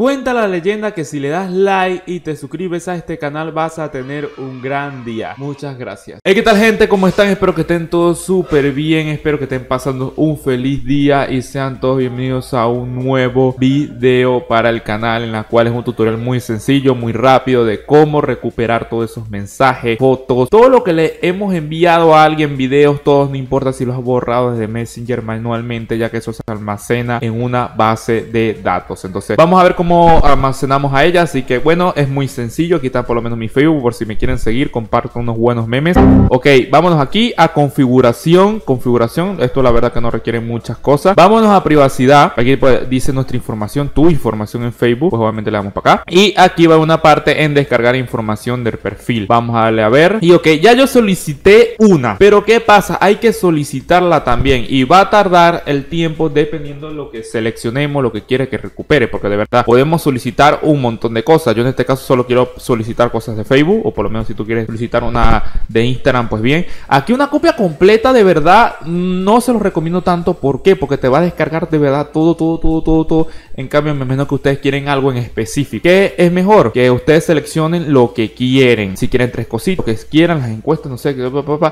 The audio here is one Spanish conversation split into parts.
Cuenta la leyenda que si le das like y te suscribes a este canal vas a tener un gran día. Muchas gracias. Hey, ¿qué tal gente? ¿Cómo están? Espero que estén todos súper bien. Espero que estén pasando un feliz día y sean todos bienvenidos a un nuevo video para el canal en la cual es un tutorial muy sencillo, muy rápido de cómo recuperar todos esos mensajes, fotos, todo lo que le hemos enviado a alguien, videos, todos, no importa si los has borrado desde Messenger manualmente, ya que eso se almacena en una base de datos. Entonces, vamos a ver cómo almacenamos a ella. Así que bueno, es muy sencillo. Aquí está por lo menos mi Facebook por si me quieren seguir. Comparto unos buenos memes. Ok, vámonos aquí a configuración. Configuración. Esto la verdad que no requiere muchas cosas. Vámonos a privacidad. Aquí pues, dice nuestra información, tu información en Facebook. Pues obviamente le damos para acá. Y aquí va una parte en descargar información del perfil. Vamos a darle a ver. Y ok, ya yo solicité una. Pero ¿qué pasa? Hay que solicitarla también. Y va a tardar el tiempo dependiendo de lo que seleccionemos, lo que quiere que recupere. Porque de verdad podemos solicitar un montón de cosas. Yo en este caso solo quiero solicitar cosas de Facebook, o por lo menos si tú quieres solicitar una de Instagram, pues bien. Aquí una copia completa de verdad no se los recomiendo tanto. ¿Por qué? Porque te va a descargar de verdad todo, todo, todo, todo, todo. En cambio, me imagino que ustedes quieren algo en específico. ¿Qué es mejor? Que ustedes seleccionen lo que quieren. Si quieren tres cositas, que quieran, las encuestas, no sé,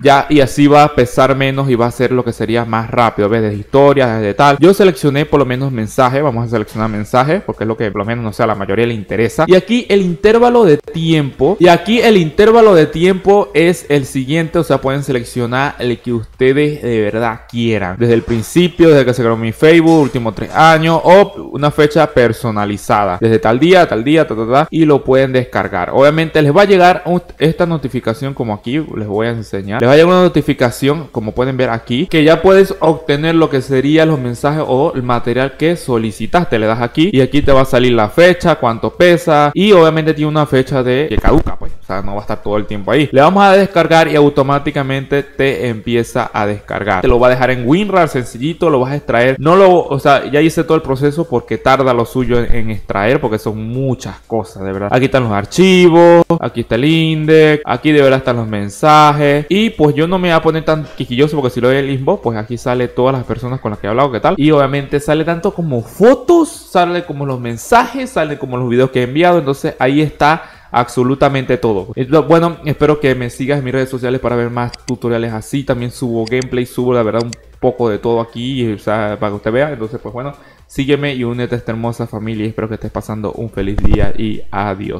ya, y así va a pesar menos y va a ser lo que sería más rápido. ¿Ves? Desde historia, desde tal. Yo seleccioné por lo menos mensaje. Vamos a seleccionar mensaje porque es lo que por lo menos no sé, a la mayoría le interesa. Y aquí el intervalo de tiempo. Y aquí el intervalo de tiempo es el siguiente. O sea, pueden seleccionar el que ustedes de verdad quieran. Desde el principio, desde que se creó mi Facebook, últimos tres años. O una fecha personalizada. Desde tal día, tal día, ta, ta, ta, y lo pueden descargar. Obviamente les va a llegar esta notificación como aquí les voy a enseñar. Les va a llegar una notificación como pueden ver aquí. Que ya puedes obtener lo que serían los mensajes o el material que solicitaste. Le das aquí y aquí te va a salir la fecha, cuánto pesa y obviamente tiene una fecha de que caduca, pues, no va a estar todo el tiempo ahí. Le vamos a descargar y automáticamente te empieza a descargar. Te lo va a dejar en WinRAR sencillito, lo vas a extraer. No lo, o sea, ya hice todo el proceso porque tarda lo suyo en, extraer porque son muchas cosas, de verdad. Aquí están los archivos, aquí está el index, aquí de verdad están los mensajes y pues yo no me voy a poner tan quisquilloso porque si lo doy el inbox, pues aquí sale todas las personas con las que he hablado, qué tal. Y obviamente sale tanto como fotos, sale como los mensajes salen como los videos que he enviado. Entonces ahí está absolutamente todo. Bueno, espero que me sigas en mis redes sociales para ver más tutoriales así. También subo gameplay, subo la verdad un poco de todo aquí, o sea, para que usted vea. Entonces, pues bueno, sígueme y únete a esta hermosa familia. Espero que estés pasando un feliz día y adiós.